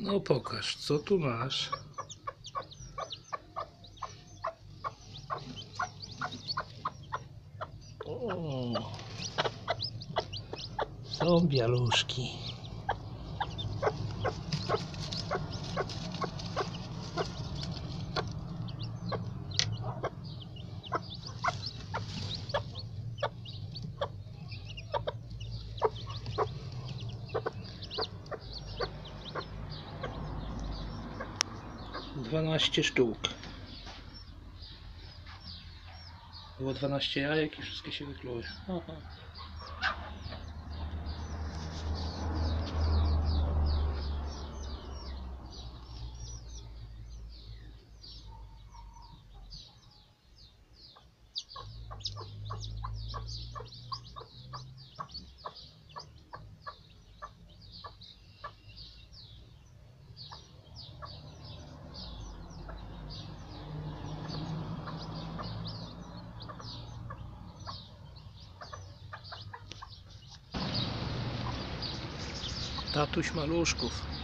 No pokaż, co tu masz. O, są bialuszki. Dwanaście sztuk. Było 12 jajek i wszystkie się wykluły. Aha. Tatuś maluszków.